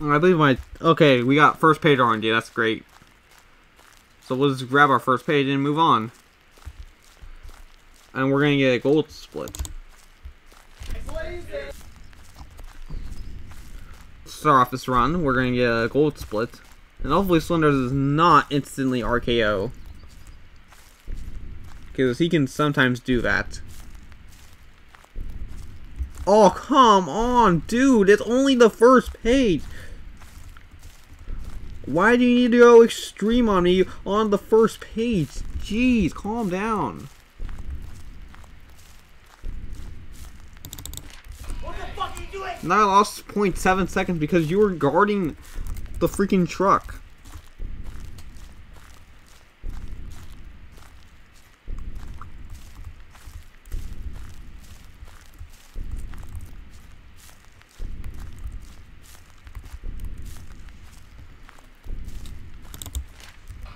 I believe my okay. We got first page RNG. That's great. So we'll just grab our first page and move on. And we're gonna get a gold split. Start off this run, we're gonna get a gold split. And hopefully Slenders is not instantly RKO. Because he can sometimes do that. Oh, come on, dude. It's only the first page. Why do you need to go extreme on me on the first page? Jeez, calm down. What the fuck are you doing? And I lost 0.7 seconds because you were guarding the freaking truck.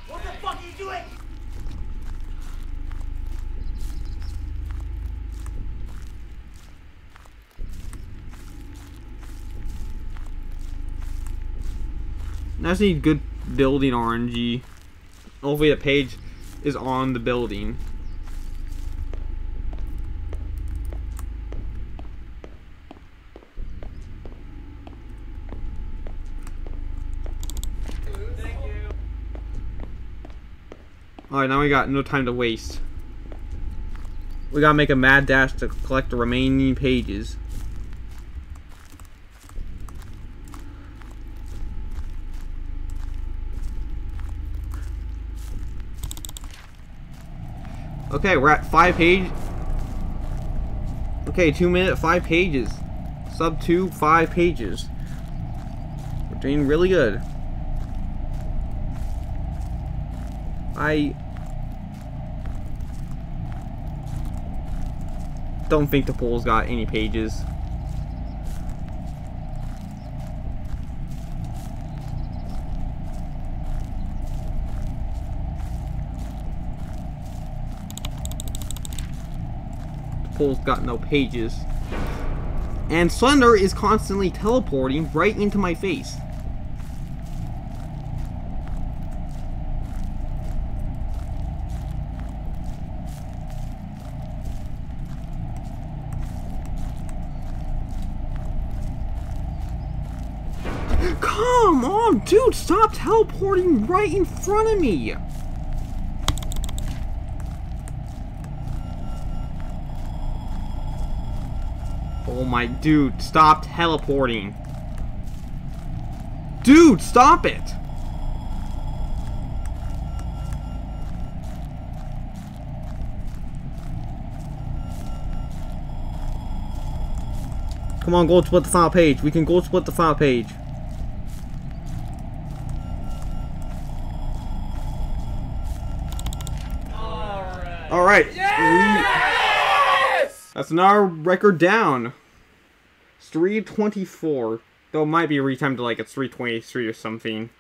What the fuck are you doing? I just need good building RNG. Hopefully the page is on the building. Alright, now we got no time to waste. We gotta make a mad dash to collect the remaining pages. Okay, we're at five page. Okay, two minute, five pages. Sub two, five pages. We're doing really good. I don't think the poll's got any pages. The poll's got no pages. And Slender is constantly teleporting right into my face. Come on, dude, stop teleporting right in front of me. Oh my dude, stop teleporting. Dude, stop it. Come on, gold split the final page. We can gold split the final page. Alright. Yes! That's another record down. It's 324. Though it might be retimed to like it's 323 or something.